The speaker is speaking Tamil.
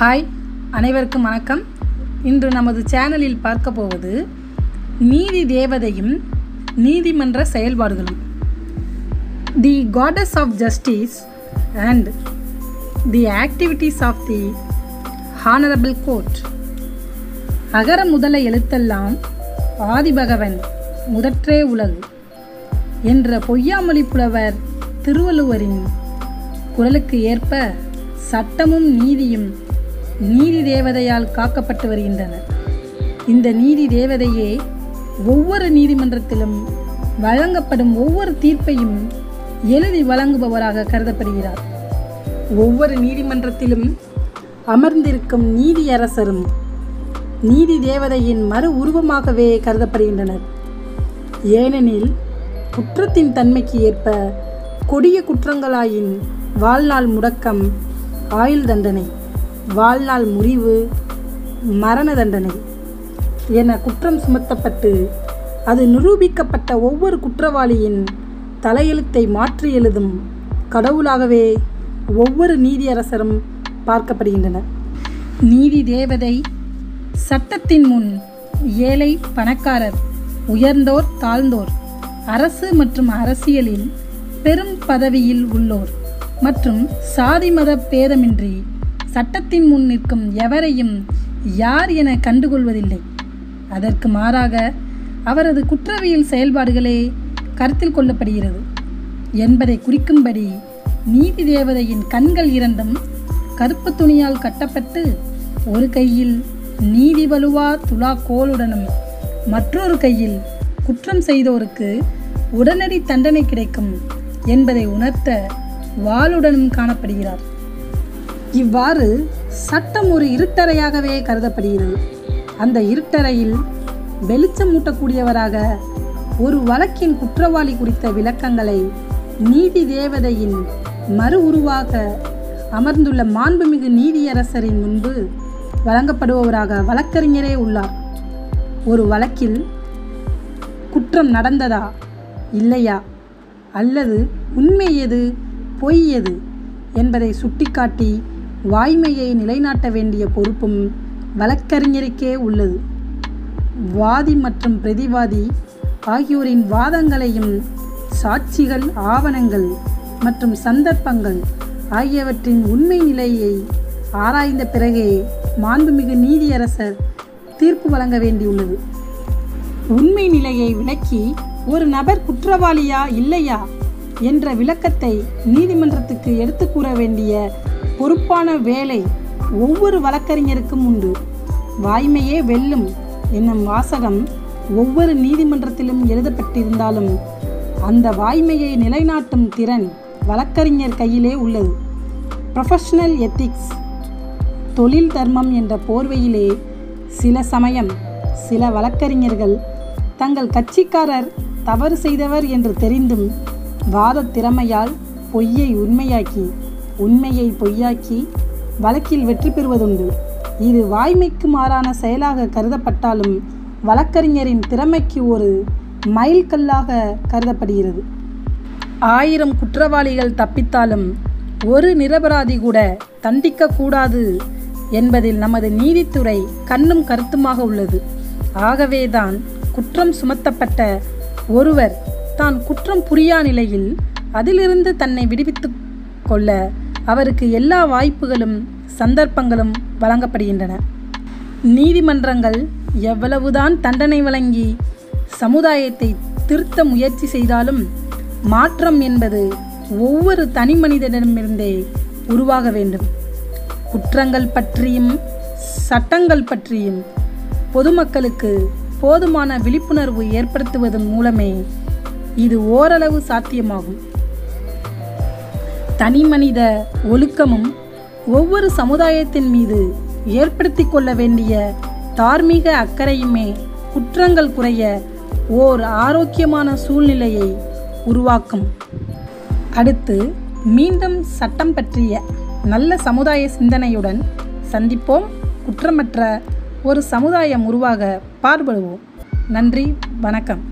ஹாய் அனைவருக்கும் வணக்கம். இன்று நமது சேனலில் பார்க்க போவது நீதி தேவதையும் நீதிமன்ற செயல்பாடுகளும். The goddess of justice and the activities of the honourable court அகர முதல எழுத்தெல்லாம் ஆதிபகவன் முதற்றே உலகு என்ற பொய்யாமொழி புலவர் திருவள்ளுவரின் குரலுக்கு ஏற்ப சட்டமும் நீதியும் நீதி தேவதையால் காக்கப்பட்டு வருகின்றன. இந்த நீதி தேவதையே ஒவ்வொரு நீதிமன்றத்திலும் வழங்கப்படும் ஒவ்வொரு தீர்ப்பையும் எழுதி வழங்குபவராக கருதப்படுகிறார். ஒவ்வொரு நீதிமன்றத்திலும் அமர்ந்திருக்கும் நீதியரசரும் நீதி தேவதையின் மறு உருவமாகவே கருதப்படுகின்றனர். ஏனெனில் குற்றத்தின் தன்மைக்கு ஏற்ப கொடிய குற்றங்களாயின் வாழ்நாள் முடக்கம் ஆயுள் தண்டனை. வாழ்நாள் முறிவு மரண தண்டனை என குற்றம் சுமத்தப்பட்டு அது நிரூபிக்கப்பட்ட ஒவ்வொரு குற்றவாளியின் தலையெழுத்தை மாற்றி எழுதும் கடவுளாகவே ஒவ்வொரு நீதியரசரும் பார்க்கப்படுகின்றனர். நீதி தேவதை சட்டத்தின் முன் ஏழை பணக்காரர் உயர்ந்தோர் தாழ்ந்தோர் அரசு மற்றும் அரசியலில் பெரும் பதவியில் உள்ளோர் மற்றும் சாதி மத பேதமின்றி சட்டத்தின் முன் நிற்கும் எவரையும் யார் என கண்டுகொள்வதில்லை. அதற்கு மாறாக அவரது குற்றவியல் செயல்பாடுகளே கருத்தில் கொள்ளப்படுகிறது. என்பதை குறிக்கும்படி நீதி தேவதையின் கண்கள் இரண்டும் கருப்பு துணியால் கட்டப்பட்டு ஒரு கையில் நீதி வலுவா துலா கோலுடனும் மற்றொரு கையில் குற்றம் செய்தோருக்கு உடனடி தண்டனை கிடைக்கும் என்பதை உணர்த்த வாளுடனும் காணப்படுகிறார். இவ்வாறு சட்டம் ஒரு இருட்டறையாகவே கருதப்படுகிறது. அந்த இருட்டறையில் வெளிச்சம் மூட்டக்கூடியவராக ஒரு வழக்கின் குற்றவாளி குறித்த விளக்கங்களை நீதி தேவதையின் மறு உருவாக அமர்ந்துள்ள மாண்புமிகு நீதியரசரின் முன்பு வழங்கப்படுபவராக வழக்கறிஞரே உள்ளார். ஒரு வழக்கில் குற்றம் நடந்ததா இல்லையா அல்லது உண்மை எது பொய் எது என்பதை சுட்டிக்காட்டி வாய்மையை நிலைநாட்ட வேண்டிய பொறுப்பும் வழக்கறிஞருக்கே உள்ளது. வாதி மற்றும் பிரதிவாதி ஆகியோரின் வாதங்களையும் சாட்சிகள் ஆவணங்கள் மற்றும் சந்தர்ப்பங்கள் ஆகியவற்றின் உண்மை நிலையை ஆராய்ந்த பிறகே மாண்புமிகு நீதியரசர் தீர்ப்பு வழங்க வேண்டியுள்ளது. உண்மை நிலையை விளக்கி ஒரு நபர் குற்றவாளியா இல்லையா என்ற விளக்கத்தை நீதிமன்றத்துக்கு எடுத்து கூற வேண்டிய பொறுப்பான வேலை ஒவ்வொரு வழக்கறிஞருக்கும் உண்டு. வாய்மையே வெல்லும் என்னும் வாசகம் ஒவ்வொரு நீதிமன்றத்திலும் எழுதப்பட்டிருந்தாலும் அந்த வாய்மையை நிலைநாட்டும் திறன் வழக்கறிஞர் கையிலே உள்ளது. ப்ரொஃபஷனல் எத்திக்ஸ் தொழில் தர்மம் என்ற போர்வையிலே சில சமயம் சில வழக்கறிஞர்கள் தங்கள் கட்சிக்காரர் தவறு செய்தவர் என்று தெரிந்தும் வாத திறமையால் பொய்யை உண்மையாக்கி உண்மையை பொய்யாக்கி வழக்கில் வெற்றி பெறுவதுண்டு. இது வாய்மைக்கு மாறான செயலாக கருதப்பட்டாலும் வழக்கறிஞரின் திறமைக்கு ஒரு மைல்கல்லாக கருதப்படுகிறது. ஆயிரம் குற்றவாளிகள் தப்பித்தாலும் ஒரு நிரபராதி கூட தண்டிக்கக்கூடாது என்பதில் நமது நீதித்துறை கண்ணும் கருத்துமாக உள்ளது. ஆகவேதான் குற்றம் சுமத்தப்பட்ட ஒருவர் தான் குற்றம் புரியா நிலையில் அதிலிருந்து தன்னை விடுவித்து கொள்ள அவருக்கு எல்லா வாய்ப்புகளும் சந்தர்ப்பங்களும் வழங்கப்படுகின்றன. நீதிமன்றங்கள் எவ்வளவுதான் தண்டனை வழங்கி சமுதாயத்தை திருத்த முயற்சி செய்தாலும் மாற்றம் என்பது ஒவ்வொரு தனி மனிதனிடமிருந்தே உருவாக வேண்டும். குற்றங்கள் பற்றியும் சட்டங்கள் பற்றியும் பொதுமக்களுக்கு போதுமான விழிப்புணர்வு ஏற்படுத்துவதன் மூலமே இது ஓரளவு சாத்தியமாகும். தனி மனித ஒழுக்கமும் ஒவ்வொரு சமுதாயத்தின் மீது ஏற்படுத்தி கொள்ள வேண்டிய தார்மீக அக்கறையுமே குற்றங்கள் குறைய ஓர் ஆரோக்கியமான சூழ்நிலையை உருவாக்கும். அடுத்து மீண்டும் சட்டம் பற்றிய நல்ல சமுதாய சிந்தனையுடன் சந்திப்போம். குற்றமற்ற ஒரு சமுதாயம் உருவாக பாடுபடுவோம் நன்றி வணக்கம்.